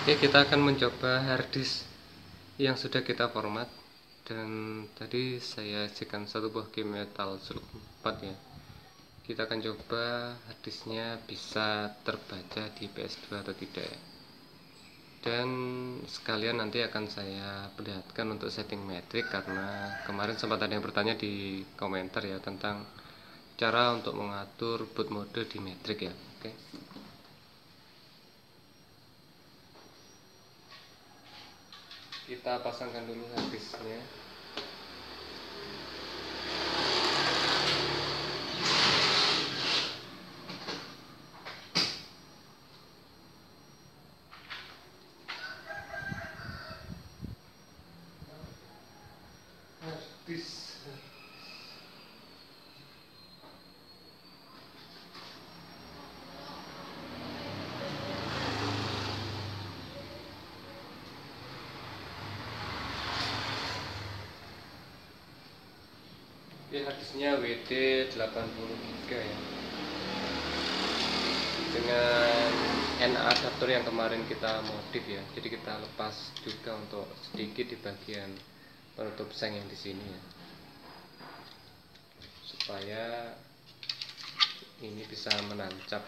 Oke, kita akan mencoba harddisk yang sudah kita format dan tadi saya isikan satu buah game metal suluk 4 ya. Kita akan coba harddisknya bisa terbaca di PS2 atau tidak ya. Dan sekalian nanti akan saya perlihatkan untuk setting metrik karena kemarin sempat ada yang bertanya di komentar ya tentang cara untuk mengatur boot mode di metrik ya. Oke. Kita pasangkan dulu habisnya ini hadisnya WD 80 GB ya. Dengan NA adapter yang kemarin kita modif ya jadi kita lepas juga untuk sedikit di bagian penutup seng yang di sini ya. Supaya ini bisa menancap.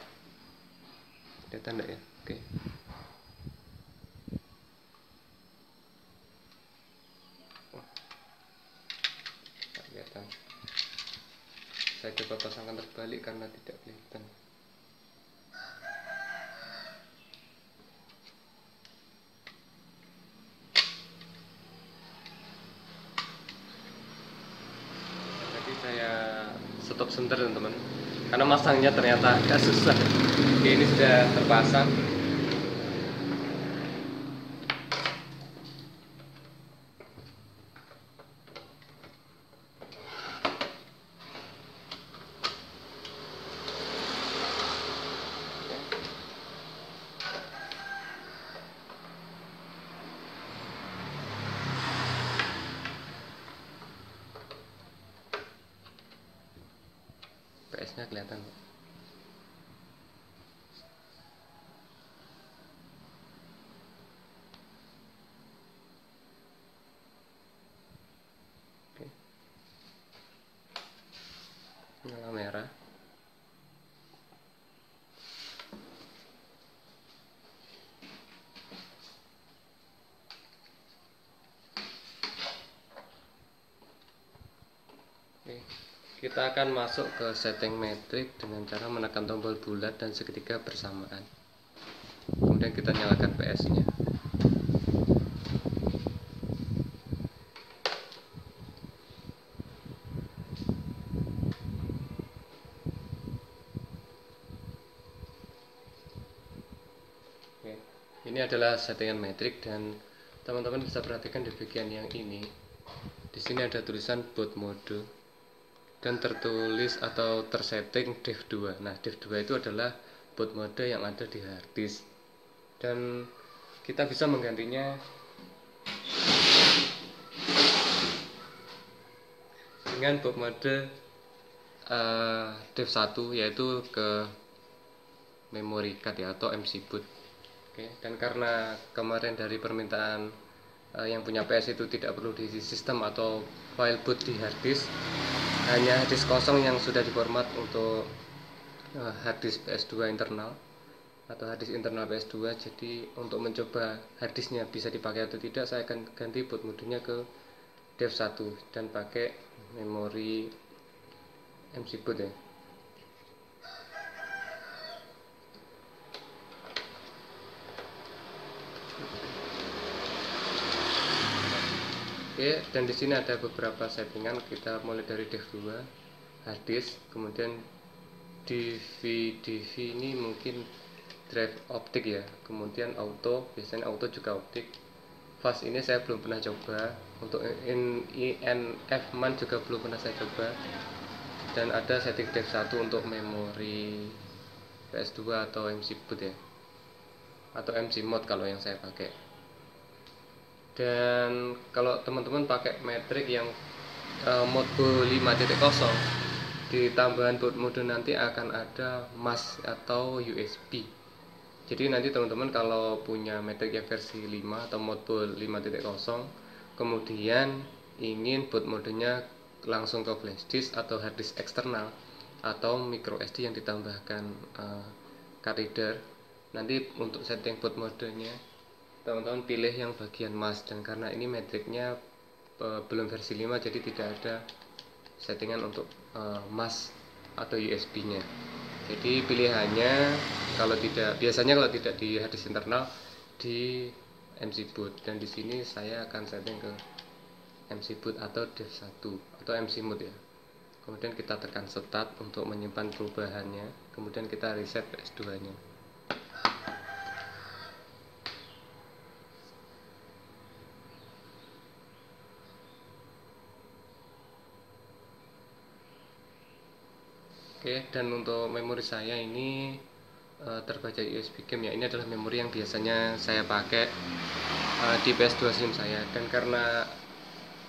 Lihat enggak ya? Oke. Kelihatan saya coba pasangkan terbalik karena tidak kelihatan. Jadi saya stop sebentar teman-teman. Karena masangnya ternyata agak susah. Oke, ini sudah terpasang kelihatan Oke. nyala merah kita akan masuk ke setting metrik dengan cara menekan tombol bulat dan seketika bersamaan. Kemudian kita nyalakan PS nya ini adalah settingan metrik dan teman-teman bisa perhatikan di bagian yang ini. Di sini ada tulisan boot mode dan tertulis atau tersetting dev 2 nah dev 2 itu adalah boot mode yang ada di harddisk dan kita bisa menggantinya. Dengan boot mode uh, dev 1 yaitu ke memory card ya atau MC boot. Oke, dan karena kemarin dari permintaan uh, yang punya PS itu tidak perlu diisi sistem atau file boot di harddisk hanya disk kosong yang sudah diformat untuk uh, harddisk PS2 internal atau harddisk internal PS2 jadi untuk mencoba harddisknya bisa dipakai atau tidak saya akan ganti boot modenya ke dev 1 dan pakai memori MC boot ya Oke, dan di sini ada beberapa settingan. Kita mulai dari dev 2, harddisk, kemudian DV DV ini mungkin drive optik ya. Kemudian auto, biasanya auto juga optik. Fast ini saya belum pernah coba. Untuk in, INF man juga belum pernah saya coba. Dan ada setting dev 1 untuk memori PS2 atau MC boot ya. Atau MC mode kalau yang saya pakai dan kalau teman-teman pakai metrik yang uh, mode 5.0 di tambahan boot mode nanti akan ada mas atau USB jadi nanti teman-teman kalau punya Matrix yang versi 5 atau modul 5.0 kemudian ingin boot modenya langsung ke flash disk atau hard disk eksternal atau micro SD yang ditambahkan uh, card reader nanti untuk setting boot modenya teman-teman pilih yang bagian mask dan karena ini metriknya uh, belum versi 5 jadi tidak ada settingan untuk uh, mask atau USB nya jadi pilihannya kalau tidak biasanya kalau tidak di harddisk internal di MC boot. Dan di sini saya akan setting ke MC boot atau dev 1 atau MC mode ya. Kemudian kita tekan start untuk menyimpan perubahannya. Kemudian kita reset PS2 nya Oke, dan untuk memori saya ini e, terbaca USB game ya. Ini adalah memori yang biasanya saya pakai e, di PS2 SIM saya. Dan karena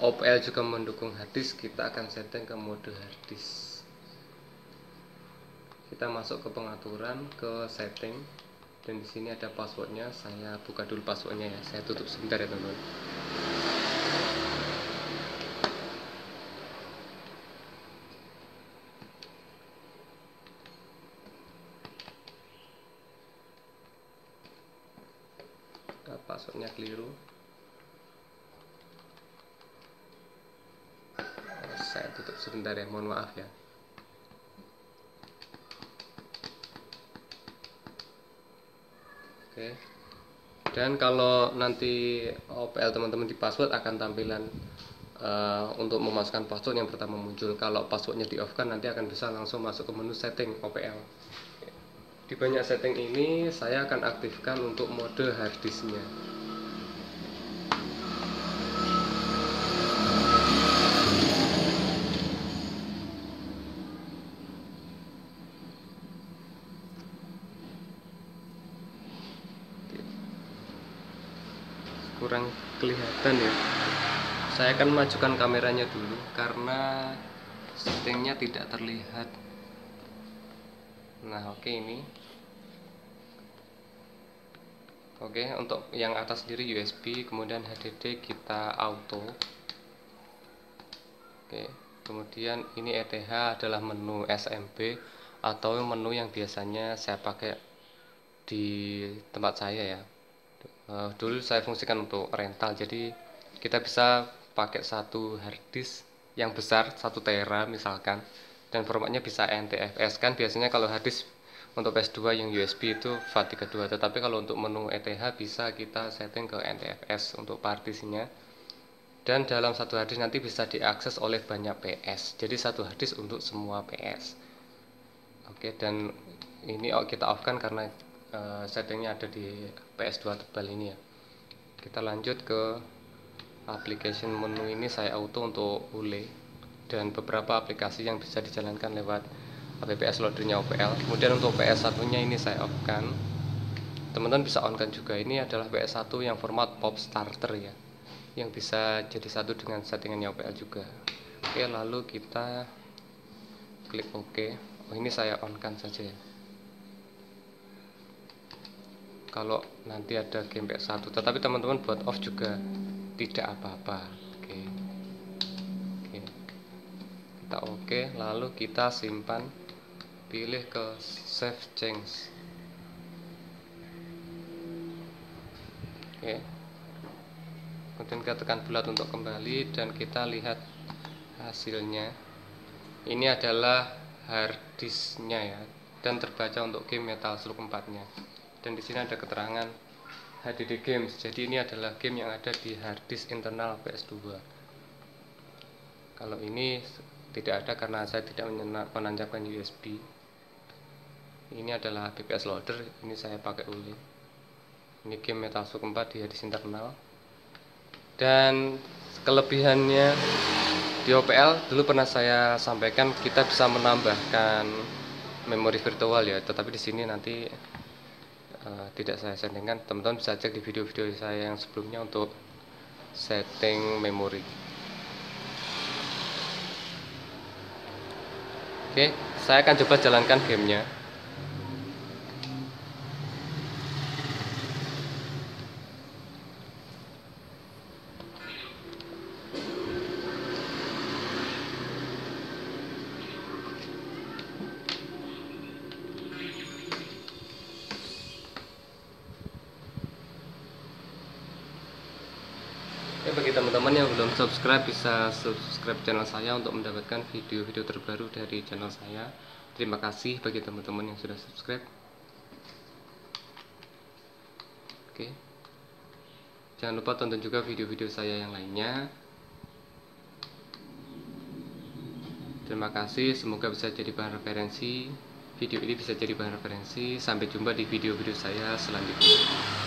OPL juga mendukung harddisk, kita akan setting ke mode harddisk. Kita masuk ke pengaturan, ke setting, dan di sini ada passwordnya. Saya buka dulu passwordnya ya. Saya tutup sebentar ya teman-teman. Saya tutup sebentar ya mohon maaf ya. Oke. Dan kalau nanti OPL teman-teman di password akan tampilan uh, untuk memasukkan password yang pertama muncul. Kalau passwordnya di off kan nanti akan bisa langsung masuk ke menu setting OPL di banyak setting ini saya akan aktifkan untuk mode harddisknya kurang kelihatan ya. Saya akan majukan kameranya dulu karena settingnya tidak terlihat. Nah oke okay, ini. Oke okay, untuk yang atas sendiri USB kemudian HDD kita auto. Oke okay, kemudian ini ETH adalah menu SMB atau menu yang biasanya saya pakai di tempat saya ya uh, dulu saya fungsikan untuk rental jadi kita bisa pakai satu harddisk yang besar satu tera misalkan dan formatnya bisa NTFS kan biasanya kalau harddisk untuk PS2 yang USB itu FAT32 tetapi kalau untuk menu ETH bisa kita setting ke NTFS untuk partisinya. Dan dalam satu harddisk nanti bisa diakses oleh banyak PS jadi satu harddisk untuk semua PS oke dan ini kita off kan karena uh, settingnya ada di PS2 tebal ini ya. Kita lanjut ke application menu ini saya auto untuk ULE dan beberapa aplikasi yang bisa dijalankan lewat APPS loadernya OPL kemudian untuk PS1 nya ini saya off kan teman-teman bisa on kan juga. Ini adalah PS1 yang format pop starter ya yang bisa jadi satu dengan settingannya OPL juga. Oke lalu kita klik OK. Oh ini saya on kan saja ya kalau nanti ada game PS1 tetapi teman-teman buat off juga tidak apa-apa. Kita oke okay, lalu kita simpan pilih ke save change. Oke. Okay. kemudian kita tekan bulat untuk kembali dan kita lihat hasilnya. Ini adalah harddisknya ya dan terbaca untuk game Metal Slug 4 nya dan di sini ada keterangan HDD Games. Jadi ini adalah game yang ada di harddisk internal PS2 kalau ini tidak ada karena saya tidak menanjapkan USB ini adalah BPS loader. Ini saya pakai uli ini game Metasuk 4 di hadis internal. Dan kelebihannya di OPL dulu pernah saya sampaikan kita bisa menambahkan memori virtual ya. Tetapi di sini nanti uh, tidak saya settingkan teman-teman bisa cek di video-video saya yang sebelumnya untuk setting memori Oke, saya akan coba jalankan gamenya. Bagi teman-teman yang belum subscribe bisa subscribe channel saya untuk mendapatkan video-video terbaru dari channel saya. Terima kasih bagi teman-teman yang sudah subscribe. Oke. Jangan lupa tonton juga video-video saya yang lainnya. Terima kasih semoga bisa jadi bahan referensi. Video ini bisa jadi bahan referensi. Sampai jumpa di video-video saya selanjutnya